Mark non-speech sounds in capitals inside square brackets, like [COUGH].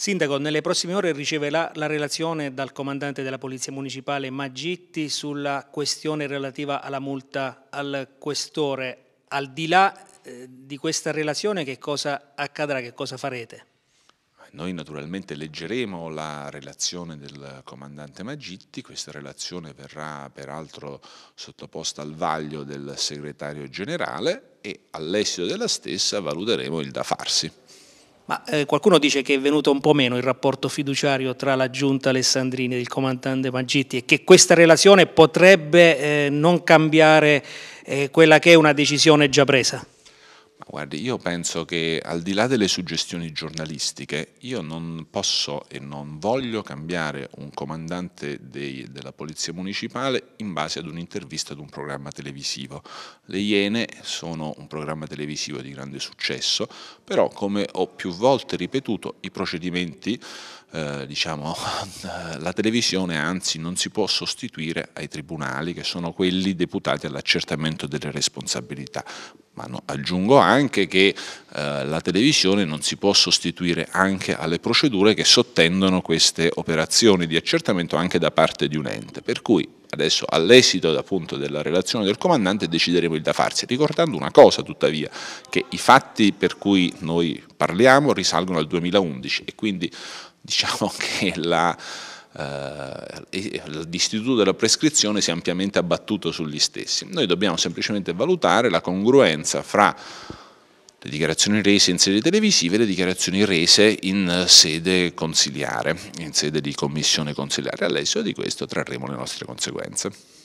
Sindaco, nelle prossime ore riceverà la relazione dal comandante della Polizia Municipale Maggitti sulla questione relativa alla multa al questore. Al di là eh, di questa relazione che cosa accadrà, che cosa farete? Noi naturalmente leggeremo la relazione del comandante Maggitti, questa relazione verrà peraltro sottoposta al vaglio del segretario generale e all'esito della stessa valuteremo il da farsi. Ma eh, qualcuno dice che è venuto un po' meno il rapporto fiduciario tra la giunta Alessandrini e il comandante Maggitti e che questa relazione potrebbe eh, non cambiare eh, quella che è una decisione già presa. Guardi, io penso che al di là delle suggestioni giornalistiche, io non posso e non voglio cambiare un comandante dei, della Polizia Municipale in base ad un'intervista ad un programma televisivo. Le Iene sono un programma televisivo di grande successo, però come ho più volte ripetuto, i procedimenti eh, diciamo, [LAUGHS] la televisione anzi non si può sostituire ai tribunali che sono quelli deputati all'accertamento delle responsabilità. Ma no, aggiungo anche che eh, la televisione non si può sostituire anche alle procedure che sottendono queste operazioni di accertamento anche da parte di un ente. Per cui adesso all'esito appunto della relazione del comandante decideremo il da farsi, ricordando una cosa tuttavia, che i fatti per cui noi parliamo risalgono al 2011 e quindi diciamo [LAUGHS] che la, eh, l'istituto della prescrizione si è ampiamente abbattuto sugli stessi. Noi dobbiamo semplicemente valutare la congruenza fra le dichiarazioni rese in sede televisiva e le dichiarazioni rese in sede consiliare, in sede di commissione consiliare. All'esito di questo trarremo le nostre conseguenze.